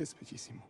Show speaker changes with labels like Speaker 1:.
Speaker 1: Es bellísimo.